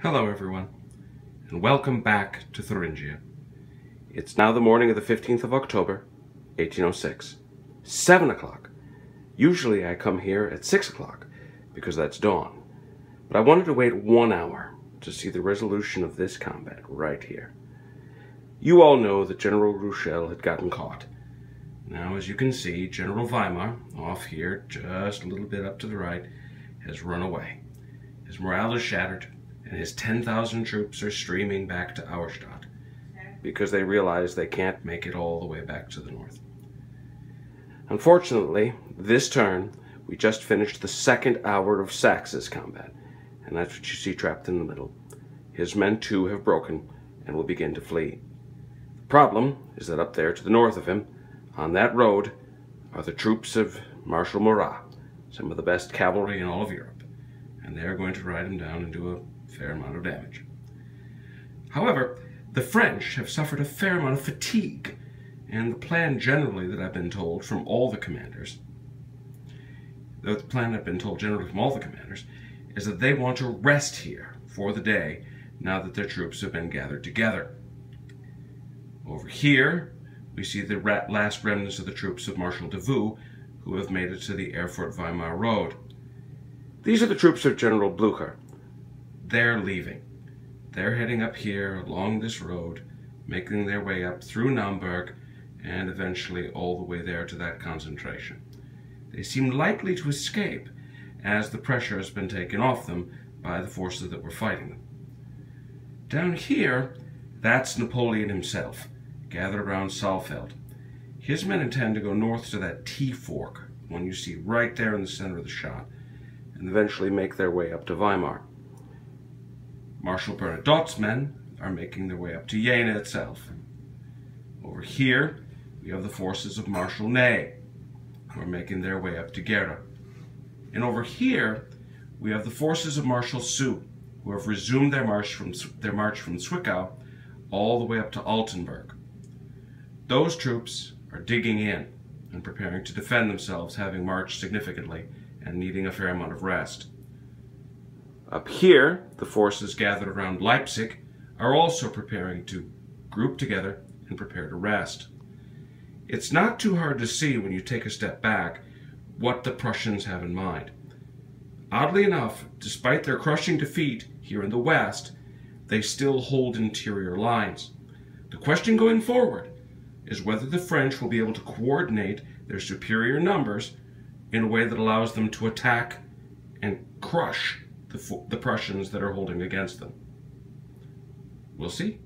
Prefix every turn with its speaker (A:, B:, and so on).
A: Hello, everyone, and welcome back to Thuringia. It's now the morning of the 15th of October, 1806. 7 o'clock. Usually I come here at 6 o'clock, because that's dawn. But I wanted to wait one hour to see the resolution of this combat right here. You all know that General Ruchel had gotten caught. Now, as you can see, General Weimar, off here, just a little bit up to the right, has run away. His morale is shattered, and his 10,000 troops are streaming back to Auerstadt because they realize they can't make it all the way back to the north. Unfortunately, this turn, we just finished the second hour of Sax's combat, and that's what you see trapped in the middle. His men too have broken and will begin to flee. The problem is that up there to the north of him, on that road, are the troops of Marshal Murat, some of the best cavalry in all of Europe, and they are going to ride him down and do a fair amount of damage. However, the French have suffered a fair amount of fatigue, and the plan generally that I've been told from all the commanders, the plan I've been told generally from all the commanders, is that they want to rest here for the day now that their troops have been gathered together. Over here, we see the last remnants of the troops of Marshal Davout who have made it to the Erfurt-Weimar road. These are the troops of General Blücher. They're leaving. They're heading up here along this road, making their way up through Naumburg and eventually all the way there to that concentration. They seem likely to escape as the pressure has been taken off them by the forces that were fighting them. Down here, that's Napoleon himself, gathered around Saalfeld. His men intend to go north to that T-fork, one you see right there in the center of the shot, and eventually make their way up to Weimar. Marshal Bernadotte's men are making their way up to Jena itself. Over here, we have the forces of Marshal Ney, who are making their way up to Gera. And over here, we have the forces of Marshal Soult, who have resumed their march from their march from Zwickau all the way up to Altenburg. Those troops are digging in and preparing to defend themselves, having marched significantly and needing a fair amount of rest. Up here, the forces gathered around Leipzig are also preparing to group together and prepare to rest. It's not too hard to see when you take a step back what the Prussians have in mind. Oddly enough, despite their crushing defeat here in the west, they still hold interior lines. The question going forward is whether the French will be able to coordinate their superior numbers in a way that allows them to attack and crush the, the Prussians that are holding against them. We'll see.